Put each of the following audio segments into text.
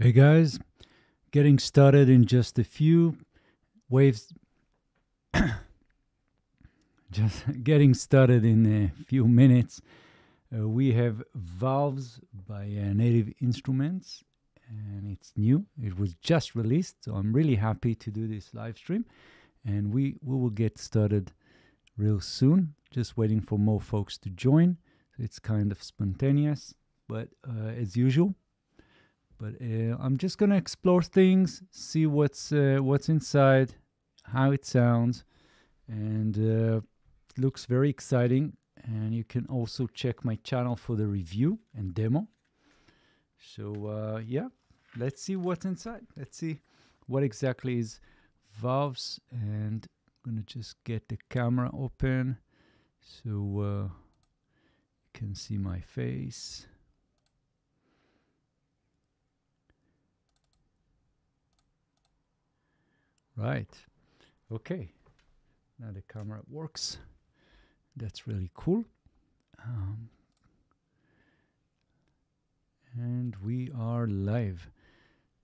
Hey guys, getting started in just a few waves. just getting started in a few minutes. Uh, we have Valves by uh, Native Instruments, and it's new. It was just released, so I'm really happy to do this live stream. And we, we will get started real soon. Just waiting for more folks to join. It's kind of spontaneous, but uh, as usual, but uh, I'm just gonna explore things, see what's uh, what's inside, how it sounds, and uh, looks very exciting. And you can also check my channel for the review and demo. So uh, yeah, let's see what's inside. Let's see what exactly is valves, and I'm gonna just get the camera open so uh, you can see my face. Right. Okay. Now the camera works. That's really cool. Um, and we are live.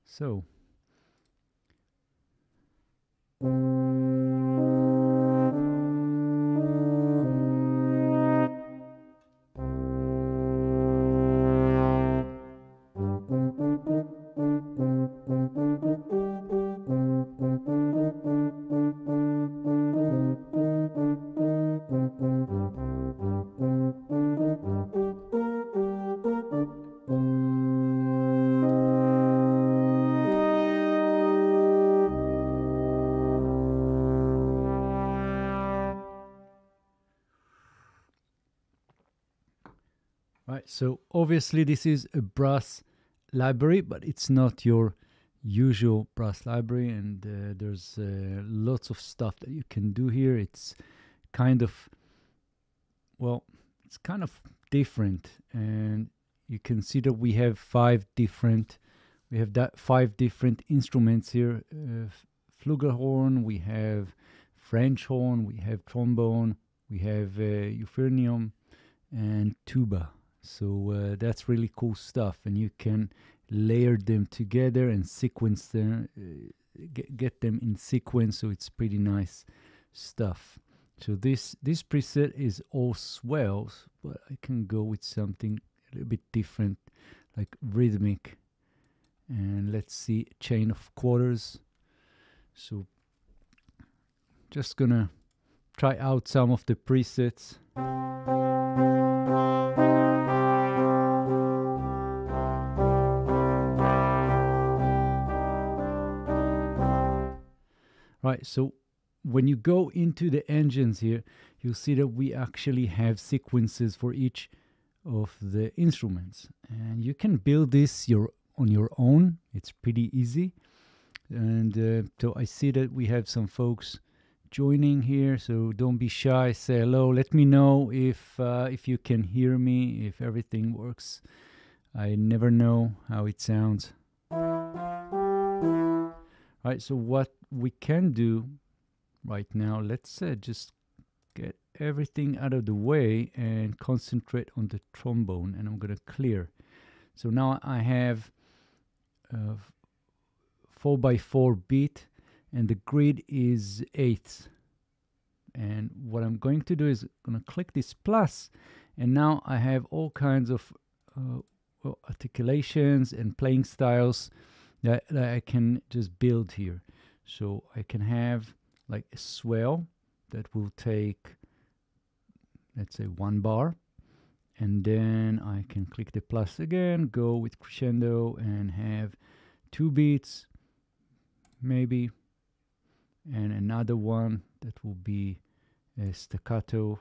So. So obviously this is a brass library, but it's not your usual brass library, and uh, there's uh, lots of stuff that you can do here. It's kind of, well, it's kind of different, and you can see that we have five different, we have that five different instruments here. Uh, flugelhorn, we have French horn, we have trombone, we have uh, euphonium, and tuba. So uh, that's really cool stuff, and you can layer them together and sequence them, uh, get, get them in sequence. So it's pretty nice stuff. So this this preset is all swells, but I can go with something a little bit different, like rhythmic. And let's see, chain of quarters. So just gonna try out some of the presets. Right, so when you go into the engines here, you'll see that we actually have sequences for each of the instruments. And you can build this your on your own. It's pretty easy. And uh, so I see that we have some folks joining here, so don't be shy. Say hello. Let me know if uh, if you can hear me, if everything works. I never know how it sounds. Right, so what we can do right now, let's uh, just get everything out of the way and concentrate on the trombone and I'm gonna clear. So now I have a 4 by 4 beat and the grid is eighths. And what I'm going to do is I'm gonna click this plus and now I have all kinds of uh, articulations and playing styles that, that I can just build here. So I can have like a swell that will take, let's say, one bar. And then I can click the plus again, go with crescendo and have two beats, maybe, and another one that will be a staccato.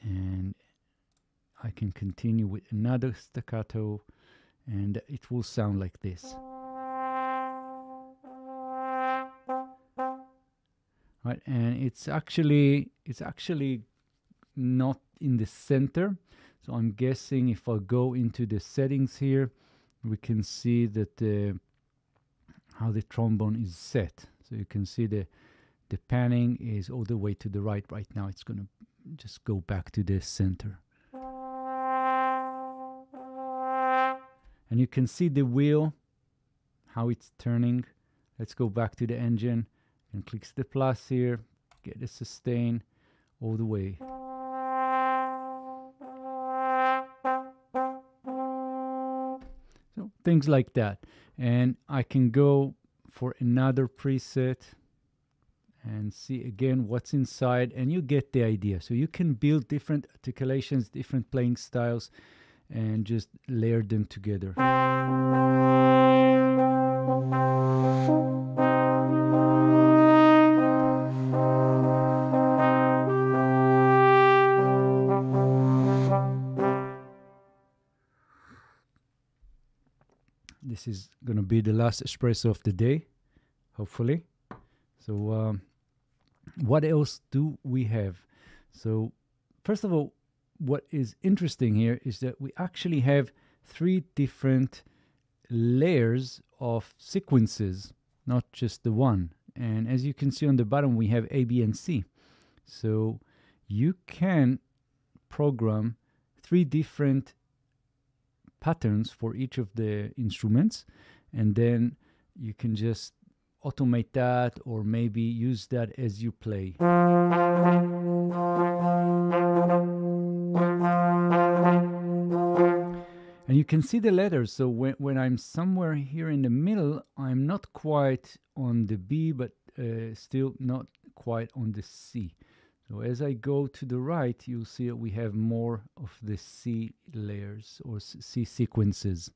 And I can continue with another staccato, and it will sound like this. Right? And it's actually it's actually not in the center. So i'm guessing if i go into the settings here we can see that uh, how the trombone is set. So you can see the the panning is all the way to the right right now. It's going to just go back to the center. And you can see the wheel how it's turning. Let's go back to the engine and click the plus here, get the sustain all the way. So things like that. And I can go for another preset and see again what's inside and you get the idea. So you can build different articulations, different playing styles and just layer them together. Is going to be the last espresso of the day, hopefully. So, um, what else do we have? So, first of all, what is interesting here is that we actually have three different layers of sequences, not just the one. And as you can see on the bottom, we have A, B, and C. So you can program three different patterns for each of the instruments, and then you can just automate that or maybe use that as you play. And you can see the letters. So when, when I'm somewhere here in the middle, I'm not quite on the B, but uh, still not quite on the C. So as I go to the right, you'll see we have more of the C layers or C sequences.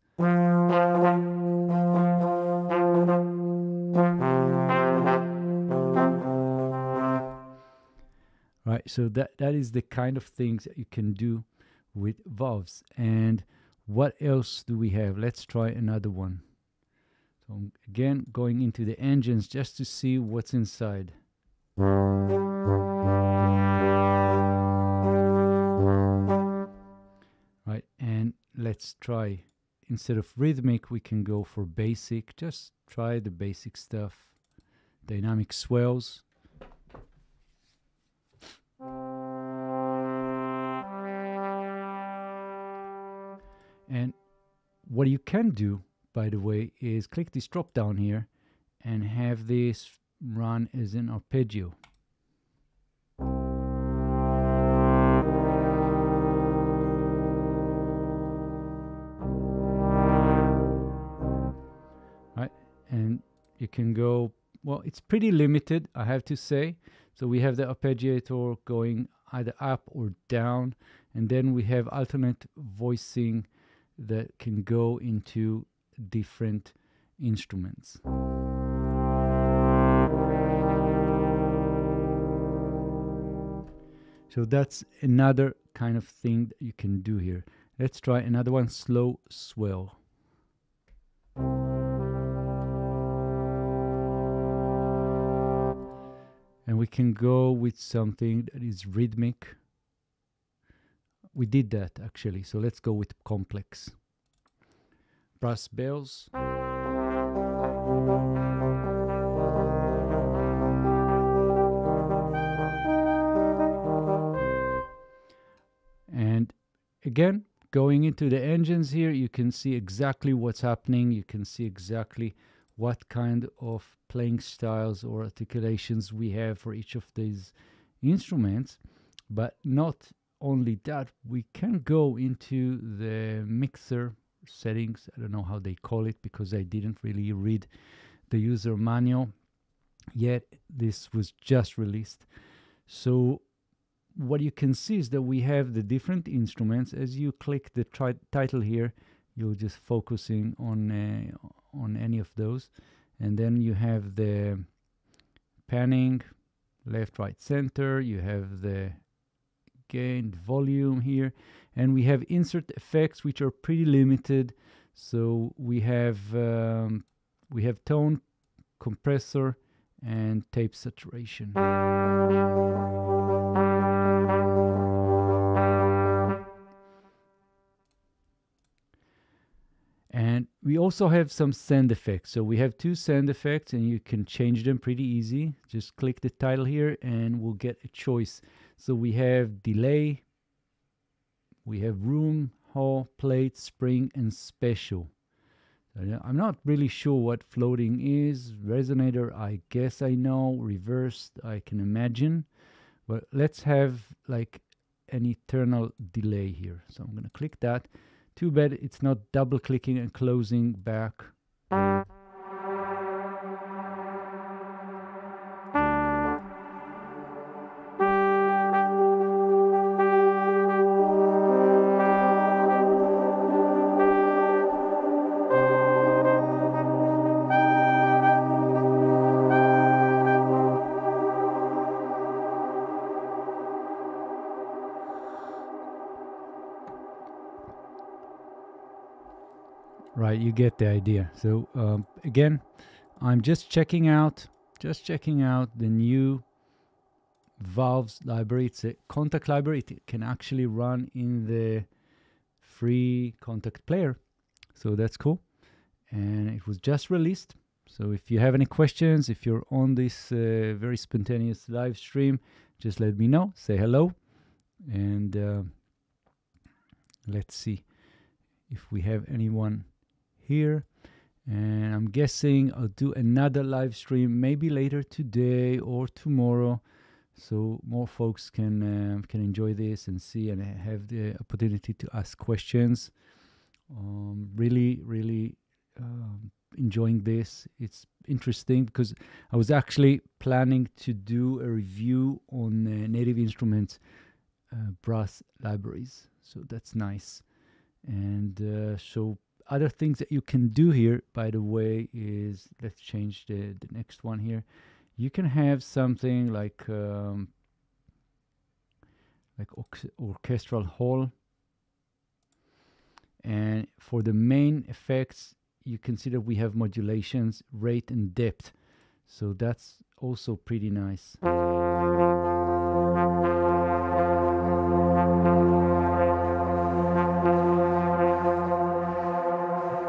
Right, so that, that is the kind of things that you can do with valves. And what else do we have? Let's try another one. So again, going into the engines just to see what's inside. Right, and let's try. Instead of rhythmic, we can go for basic. Just try the basic stuff. Dynamic swells. And what you can do, by the way, is click this drop down here and have this run as an arpeggio. Can go, well, it's pretty limited, I have to say. So we have the arpeggiator going either up or down, and then we have alternate voicing that can go into different instruments. So that's another kind of thing that you can do here. Let's try another one, slow swell. We can go with something that is rhythmic we did that actually. So let's go with complex. Brass bells. And again, going into the engines here, you can see exactly what's happening. You can see exactly what kind of playing styles or articulations we have for each of these instruments, but not only that, we can go into the mixer settings. I don't know how they call it because I didn't really read the user manual yet. This was just released. So what you can see is that we have the different instruments. As you click the title here, you're just focusing on uh, on any of those, and then you have the panning, left, right, center. You have the gain, volume here, and we have insert effects which are pretty limited. So we have um, we have tone, compressor, and tape saturation. We also have some send effects. So we have two send effects and you can change them pretty easy. Just click the title here and we'll get a choice. So we have delay, we have room, hall, plate, spring, and special. I'm not really sure what floating is. Resonator, I guess I know. Reversed, I can imagine. But let's have like an eternal delay here. So I'm going to click that. Too bad it's not double clicking and closing back. Mm. You get the idea. So um, again, I'm just checking out, just checking out the new Valves library. It's a Kontakt library. It can actually run in the free Kontakt player. So that's cool. And it was just released. So if you have any questions, if you're on this uh, very spontaneous live stream, just let me know. Say hello. And uh, let's see if we have anyone here. And I'm guessing I'll do another live stream maybe later today or tomorrow so more folks can uh, can enjoy this and see and have the opportunity to ask questions. Um, really, really um, enjoying this. It's interesting because I was actually planning to do a review on uh, Native Instruments uh, brass libraries, so that's nice. And uh, so other things that you can do here, by the way, is let's change the, the next one here. You can have something like um, like orchestral hall. And for the main effects, you consider we have modulations, rate and depth. So that's also pretty nice.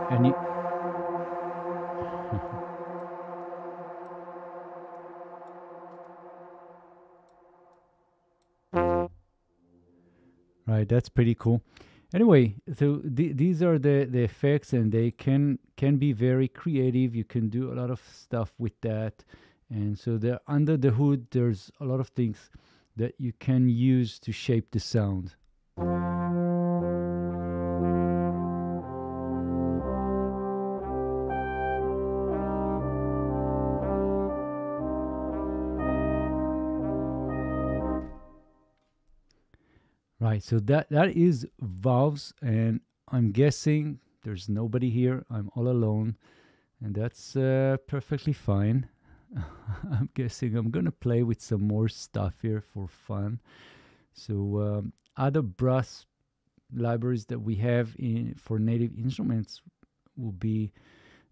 And you, right, that's pretty cool. Anyway, so th these are the, the effects and they can can be very creative. You can do a lot of stuff with that. And so there under the hood there's a lot of things that you can use to shape the sound. Right, so that that is valves, and I'm guessing there's nobody here. I'm all alone, and that's uh, perfectly fine. I'm guessing I'm gonna play with some more stuff here for fun. So um, other brass libraries that we have in for native instruments will be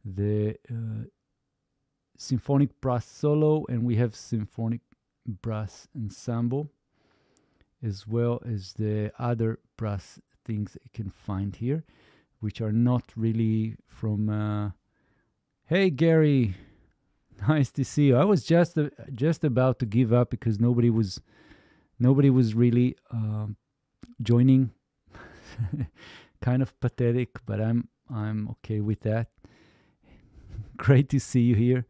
the uh, symphonic brass solo, and we have symphonic brass ensemble as well as the other brass things you can find here, which are not really from. Uh, hey Gary, nice to see you. I was just uh, just about to give up because nobody was nobody was really um, joining. kind of pathetic, but I'm I'm okay with that. Great to see you here,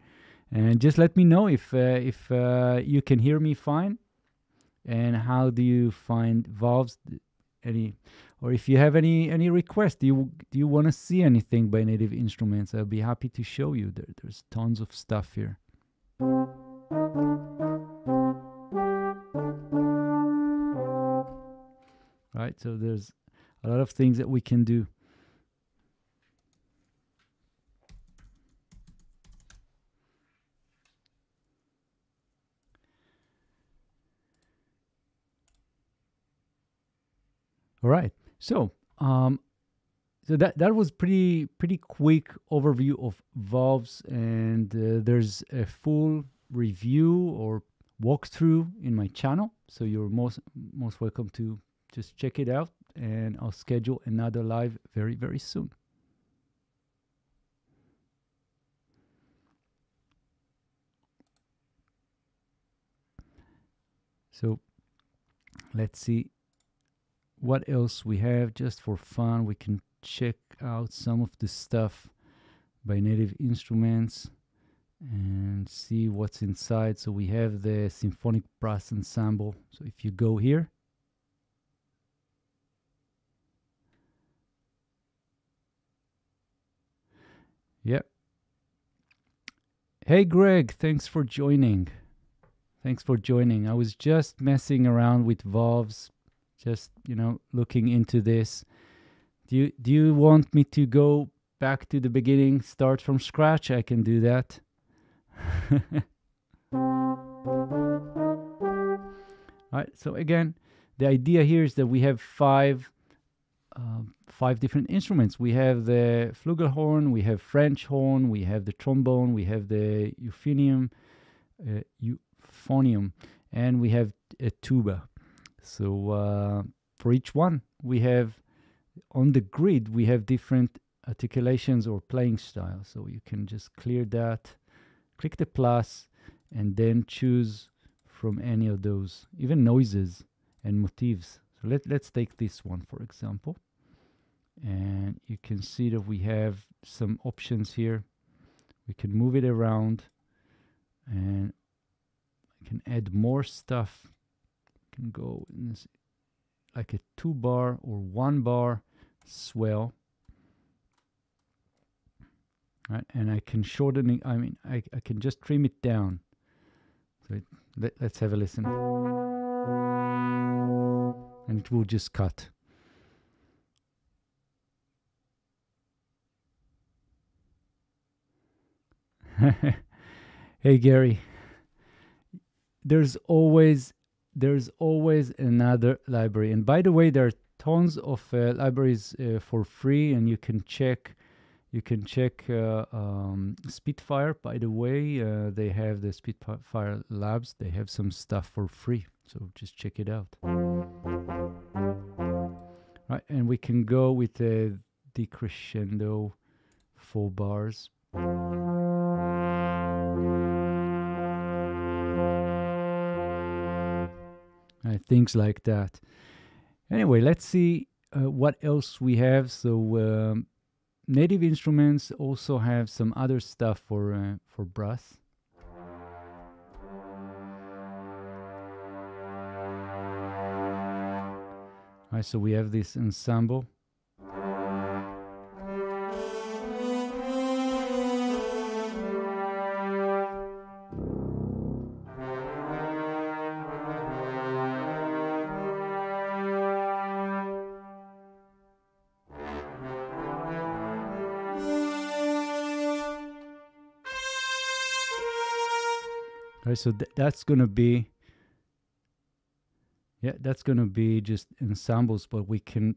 and just let me know if uh, if uh, you can hear me fine and how do you find valves any or if you have any any requests do you do you want to see anything by native instruments? I'll be happy to show you. There, there's tons of stuff here. Right so there's a lot of things that we can do All right. So, um, so that that was pretty pretty quick overview of valves, and uh, there's a full review or walkthrough in my channel. So you're most most welcome to just check it out, and I'll schedule another live very very soon. So let's see what else we have just for fun we can check out some of the stuff by Native Instruments and see what's inside. So we have the symphonic brass ensemble. So if you go here, Yep. Hey Greg, thanks for joining. Thanks for joining. I was just messing around with valves, just you know, looking into this. Do you do you want me to go back to the beginning, start from scratch? I can do that. All right, so again, the idea here is that we have five uh, five different instruments. We have the flugelhorn, we have French horn, we have the trombone, we have the euphonium, uh, euphonium, and we have a tuba. So uh, for each one, we have on the grid we have different articulations or playing styles. So you can just clear that click the plus and then choose from any of those, even noises and motifs. So let, let's take this one, for example. And you can see that we have some options here. We can move it around and I can add more stuff. Can go in this, like a two bar or one bar swell right? And I can shorten it. I mean, I, I can just trim it down. So it, let, let's have a listen. And it will just cut. hey Gary, there's always there's always another library. And by the way, there are tons of uh, libraries uh, for free, and you can check you can check uh, um, Spitfire. By the way, uh, they have the Spitfire Labs. They have some stuff for free, so just check it out. Right, and we can go with the decrescendo four bars. Right, things like that. Anyway, let's see uh, what else we have. So um, Native Instruments also have some other stuff for uh, for brass. Alright, so we have this ensemble. Right so th that's gonna be yeah that's gonna be just ensembles but we can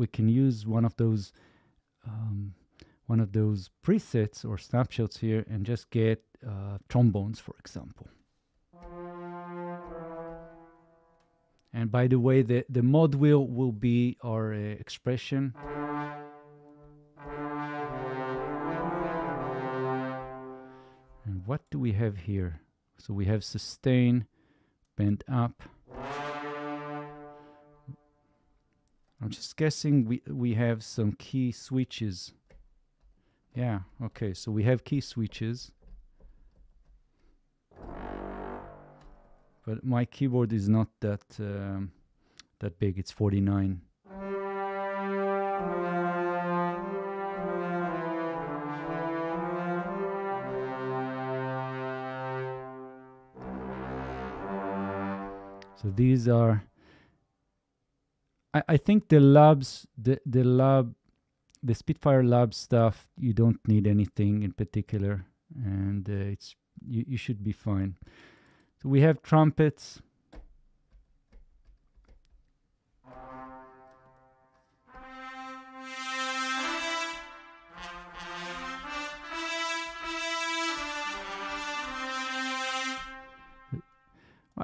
we can use one of those um, one of those presets or snapshots here and just get uh, trombones for example. And by the way the the mod wheel will be our uh, expression. And what do we have here so we have sustain, bent up. I'm just guessing we, we have some key switches. Yeah, okay, so we have key switches. But my keyboard is not that um, that big, it's 49. So these are, I, I think the labs, the, the lab, the Spitfire lab stuff, you don't need anything in particular and uh, it's you, you should be fine. So we have trumpets.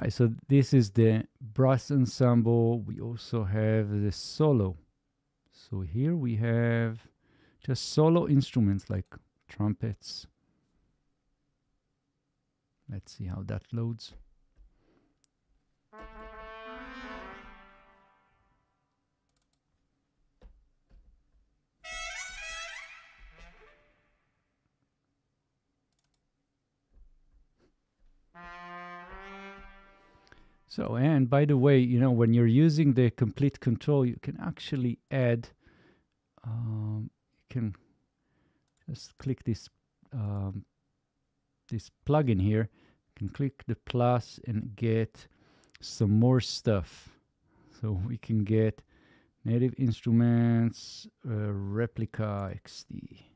Right, so this is the brass ensemble. We also have the solo. So here we have just solo instruments like trumpets. Let's see how that loads. So, and by the way, you know, when you're using the Komplete Kontrol, you can actually add, um, you can just click this, um, this plugin here, you can click the plus and get some more stuff. So we can get native instruments, uh, Replika XT.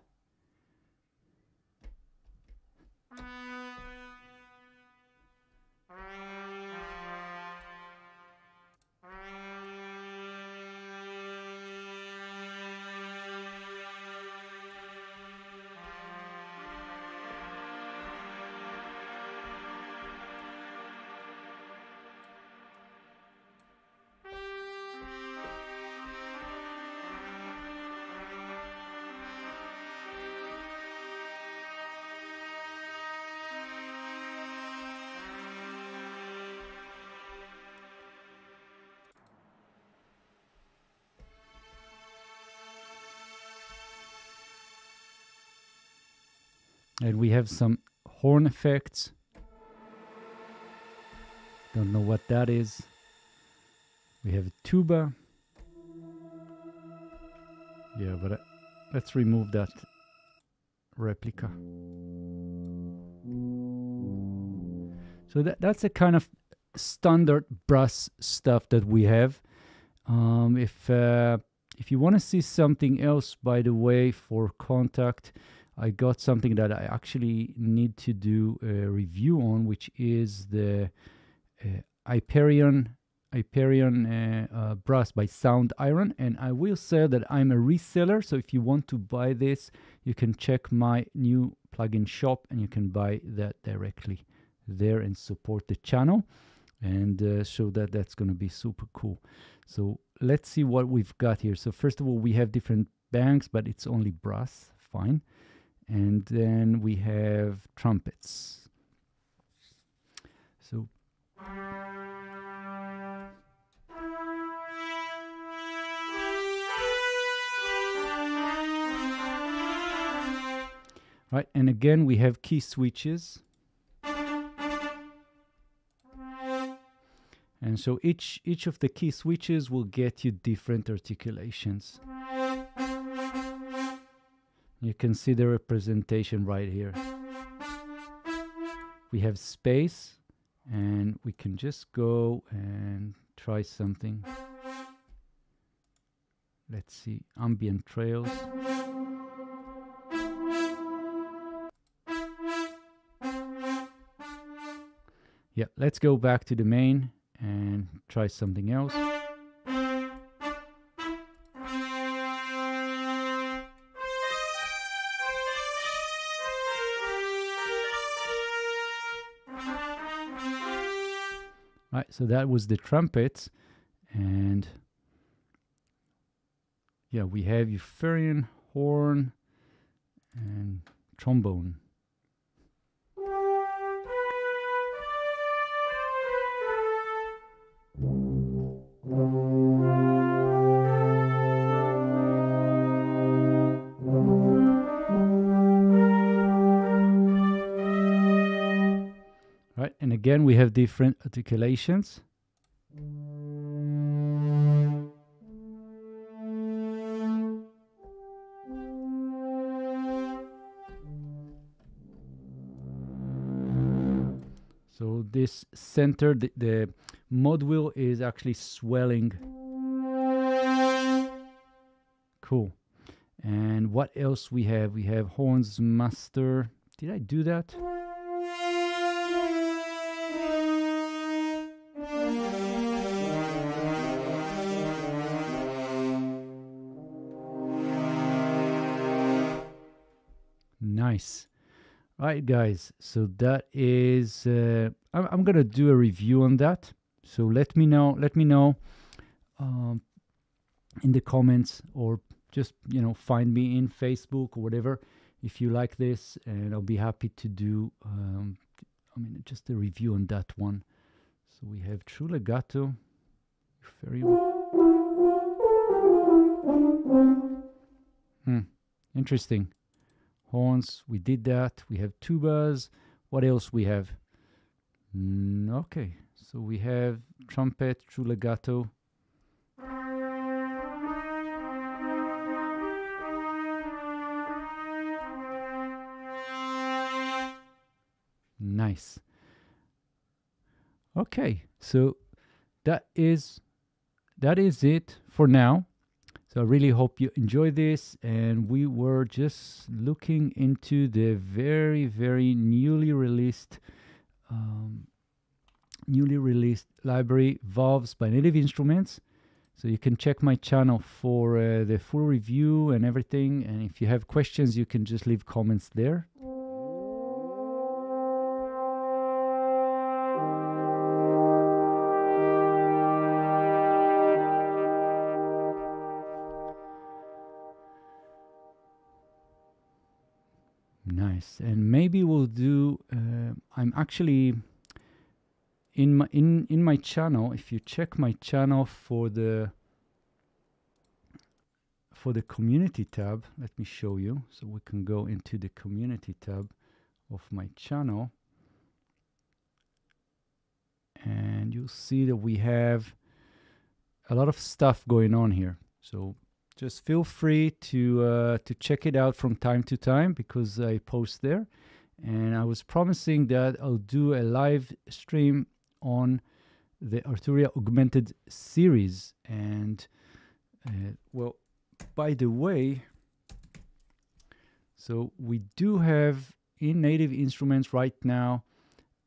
And we have some horn effects. Don't know what that is. We have a tuba. Yeah but uh, let's remove that Replika. So that, that's a kind of standard brass stuff that we have. Um, if uh, if you want to see something else by the way for Kontakt I got something that I actually need to do a review on, which is the uh, Hyperion Hyperion uh, uh, brass by Soundiron. And I will say that I'm a reseller, so if you want to buy this, you can check my new plugin shop and you can buy that directly there and support the channel. And uh, so that that's going to be super cool. So let's see what we've got here. So first of all, we have different banks, but it's only brass, fine and then we have trumpets. So right and again we have key switches and so each each of the key switches will get you different articulations you can see the representation right here. We have space and we can just go and try something. Let's see, ambient trails. Yeah, let's go back to the main and try something else. So that was the trumpets, and yeah, we have Euphorion, horn, and trombone. Again, we have different articulations. So this center, the, the mod wheel is actually swelling. Cool. And what else we have? We have horns master. Did I do that? Nice. Right guys so that is uh, I'm, I'm, gonna do a review on that. So let me know let me know um, in the comments or just you know find me in facebook or whatever if you like this and i'll be happy to do um, i mean just a review on that one. So we have true legato very hmm interesting horns we did that we have tubas what else we have mm, okay So we have trumpet, true legato. Nice. Okay, so that is that is it for now. So I really hope you enjoy this. And we were just looking into the very, very newly released, um, newly released library Valves by Native Instruments. So you can check my channel for uh, the full review and everything. And if you have questions, you can just leave comments there. And maybe we'll do. Uh, I'm actually in my in in my channel. If you check my channel for the for the community tab, let me show you. So we can go into the community tab of my channel, and you'll see that we have a lot of stuff going on here. So just feel free to uh, to check it out from time to time because I post there. And I was promising that I'll do a live stream on the Arturia Augmented series. And uh, well, by the way, so we do have in Native Instruments right now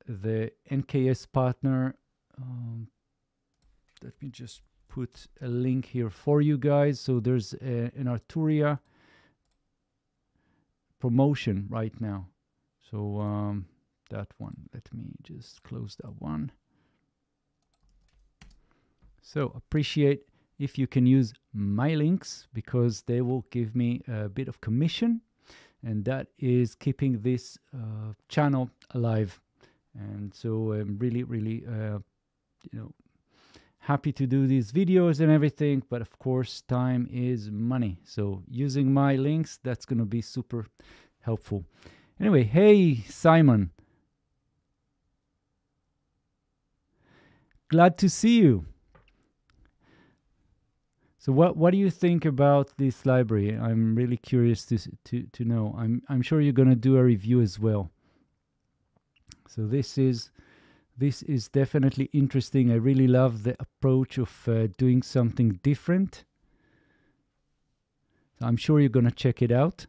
the NKS partner. Um, let me just put a link here for you guys. So there's a, an Arturia promotion right now. So um, that one, let me just close that one. So appreciate if you can use my links because they will give me a bit of commission and that is keeping this uh, channel alive. And so I'm really, really, uh, you know, happy to do these videos and everything but of course time is money. So using my links that's going to be super helpful. Anyway hey simon. Glad to see you. So what what do you think about this library? I'm really curious to to to know. I'm i'm sure you're going to do a review as well. So this is this is definitely interesting. I really love the approach of uh, doing something different. So I'm sure you're going to check it out.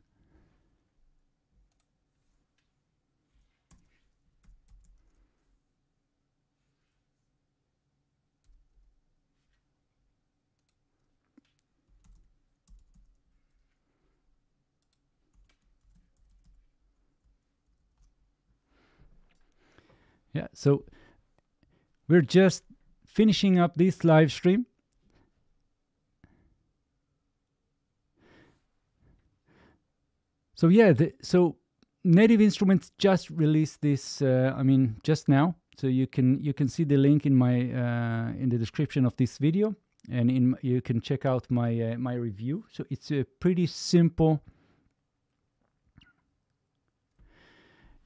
Yeah, so we're just finishing up this live stream. So yeah, the, so Native Instruments just released this. Uh, I mean, just now. So you can you can see the link in my uh, in the description of this video, and in you can check out my uh, my review. So it's a pretty simple.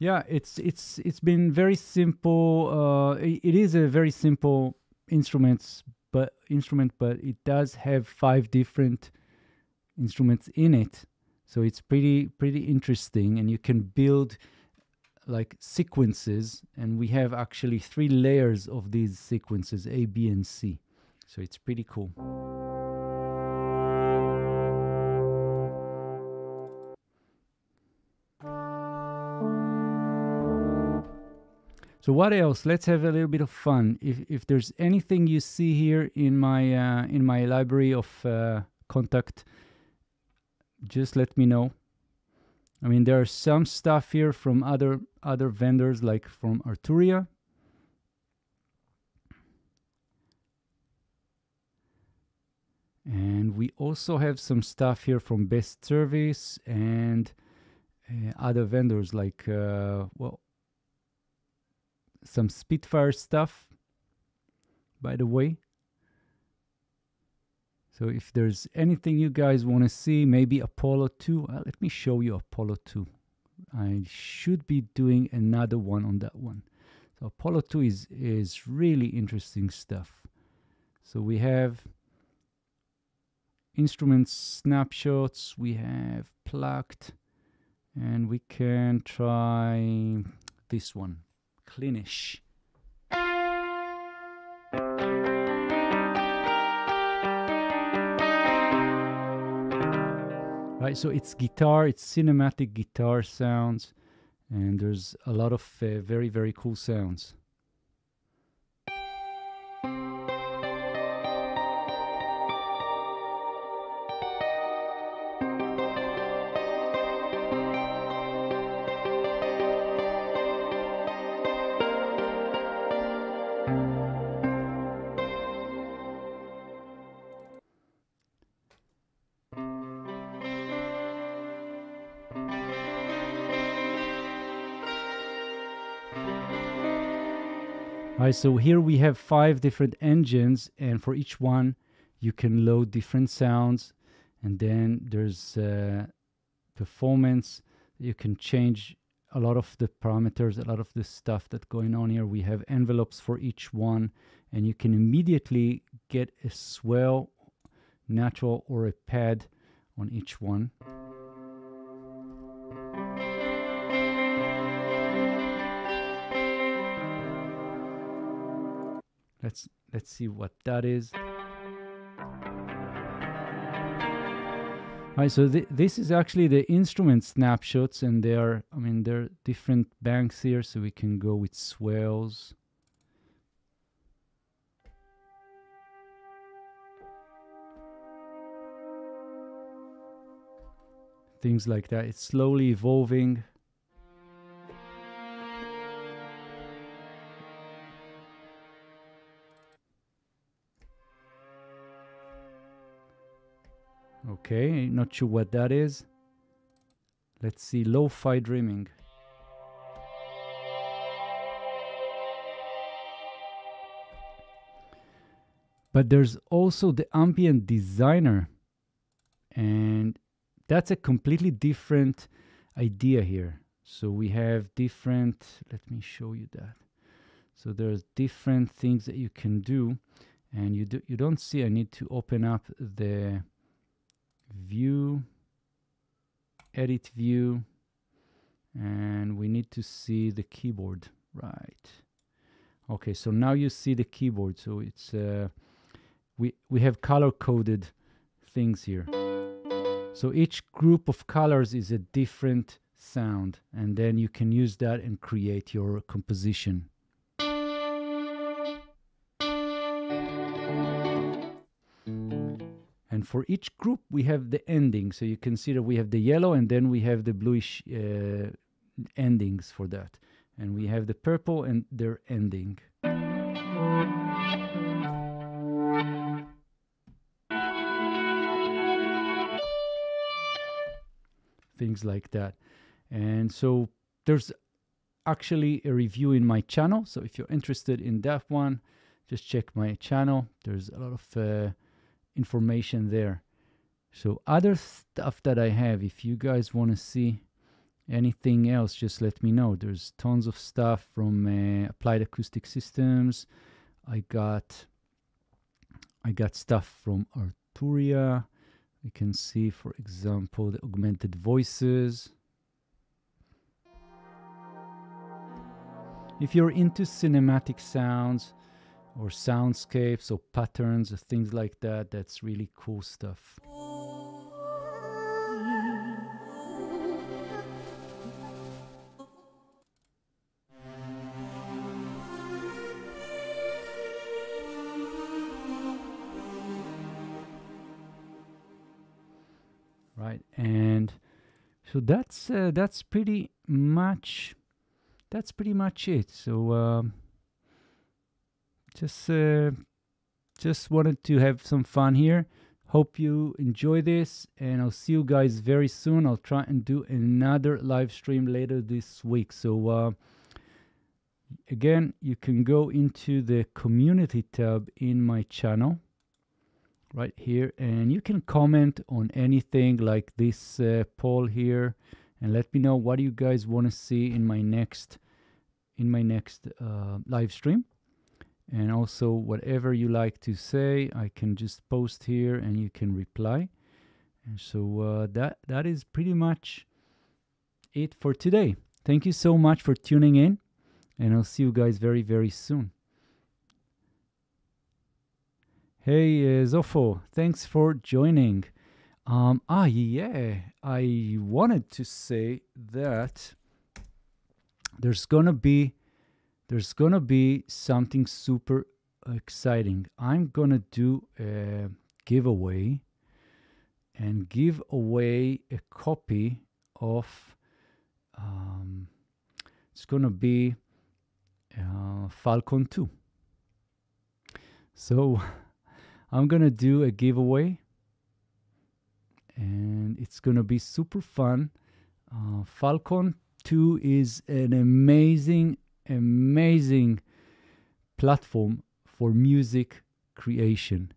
Yeah, it's it's it's been very simple. Uh, it, is a very simple instruments, but instrument, but it does have five different instruments in it. So it's pretty pretty interesting, and you can build like sequences, and we have actually three layers of these sequences: A, B, and C. So it's pretty cool. So what else? Let's have a little bit of fun. If if there's anything you see here in my uh, in my library of uh, Kontakt, just let me know. I mean, there are some stuff here from other other vendors, like from Arturia. And we also have some stuff here from Best Service and uh, other vendors like, uh, well, some Spitfire stuff, by the way. So if there's anything you guys want to see, maybe Apollo 2, uh, let me show you Apollo 2. I should be doing another one on that one. So Apollo 2 is, is really interesting stuff. So we have instrument snapshots, we have plucked, and we can try this one, cleanish. Right, so it's guitar, it's cinematic guitar sounds, and there's a lot of uh, very, very cool sounds. Right, so here we have five different engines, and for each one, you can load different sounds, and then there's uh, performance. You can change a lot of the parameters, a lot of the stuff that's going on here. We have envelopes for each one, and you can immediately get a swell, natural, or a pad on each one. Let's let's see what that is. All right, so th this is actually the instrument snapshots, and they are, I mean, there are different banks here, so we can go with swells. Things like that. It's slowly evolving. Okay, not sure what that is. Let's see, lo-fi dreaming. But there's also the ambient designer. And that's a completely different idea here. So we have different, let me show you that. So there's different things that you can do. And you, do, you don't see, I need to open up the view, edit view, and we need to see the keyboard, right? Okay, so now you see the keyboard. So it's uh, we we have color coded things here. So each group of colors is a different sound, and then you can use that and create your composition. And for each group, we have the ending. So you can see that we have the yellow and then we have the bluish uh, endings for that. And we have the purple and their ending. Things like that. And so there's actually a review in my channel. So if you're interested in that one, just check my channel. There's a lot of uh, information there. So other stuff that I have, if you guys want to see anything else, just let me know. There's tons of stuff from uh, Applied Acoustic Systems. I got I got stuff from Arturia. You can see, for example, the augmented voices. If you're into cinematic sounds, or soundscapes or patterns or things like that. That's really cool stuff. Right, and so that's uh, that's pretty much that's pretty much it. So. Um, just uh, just wanted to have some fun here. Hope you enjoy this and i'll see you guys very soon. I'll try and do another live stream later this week. So uh, again you can go into the community tab in my channel right here and you can comment on anything like this uh, poll here and let me know what you guys want to see in my next in my next uh, live stream. And also, whatever you like to say, I can just post here and you can reply. And so uh, that that is pretty much it for today. Thank you so much for tuning in, and I'll see you guys very very soon. Hey uh, Zofo, thanks for joining. Um, ah yeah, I wanted to say that there's gonna be there's gonna be something super exciting. I'm gonna do a giveaway and give away a copy of um, it's gonna be uh, Falcon 2. So I'm gonna do a giveaway and it's gonna be super fun. Uh, Falcon 2 is an amazing, amazing platform for music creation.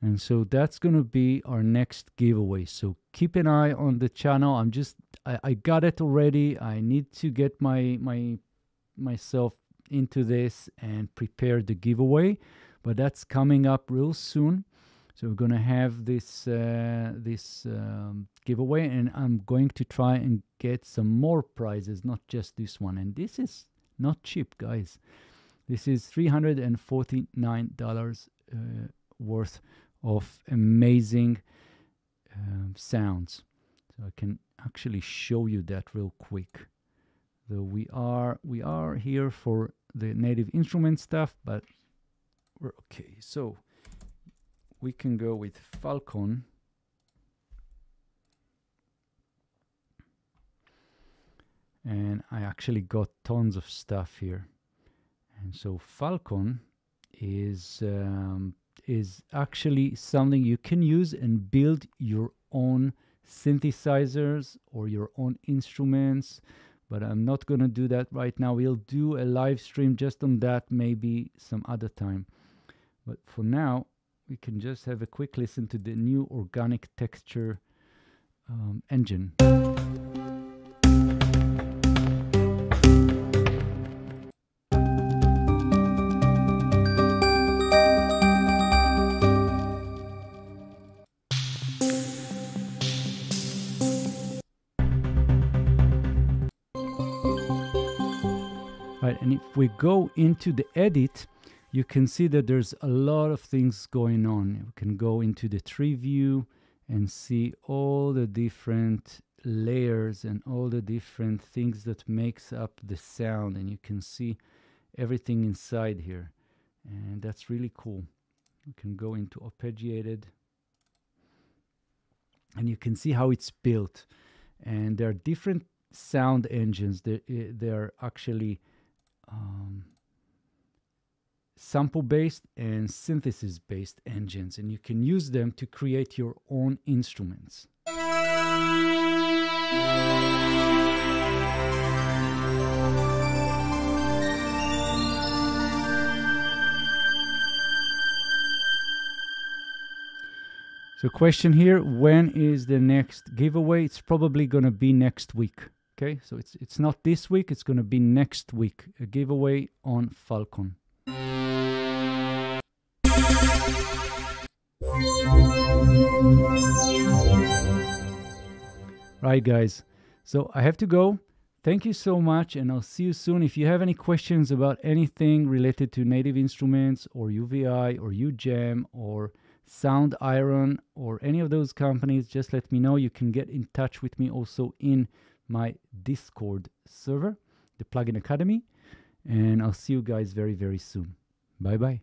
And so that's going to be our next giveaway. So keep an eye on the channel. I'm just, I, I got it already. I need to get my, my, myself into this and prepare the giveaway, but that's coming up real soon. So we're gonna have this uh, this um, giveaway, and I'm going to try and get some more prizes, not just this one. And this is not cheap, guys. This is three hundred and forty nine dollars uh, worth of amazing um, sounds. So I can actually show you that real quick. Though we are we are here for the native instrument stuff, but we're okay. So we can go with Falcon. And I actually got tons of stuff here. And so Falcon is um, is actually something you can use and build your own synthesizers or your own instruments but I'm not going to do that right now. We'll do a live stream just on that maybe some other time. But for now, we can just have a quick listen to the new organic texture um, engine. We go into the edit, you can see that there's a lot of things going on. We can go into the tree view and see all the different layers and all the different things that makes up the sound and you can see everything inside here. And that's really cool. You can go into arpeggiated and you can see how it's built. And there are different sound engines. That eh, they are actually um, sample based and synthesis based engines, and you can use them to create your own instruments. So question here, when is the next giveaway? It's probably going to be next week. Okay, so it's it's not this week, it's going to be next week. A giveaway on Falcon. Right, guys. So I have to go. Thank you so much, and I'll see you soon. If you have any questions about anything related to Native Instruments or UVI or UJAM or Soundiron or any of those companies, just let me know. You can get in touch with me also in my Discord server, the Plugin Academy. And I'll see you guys very, very soon. Bye bye.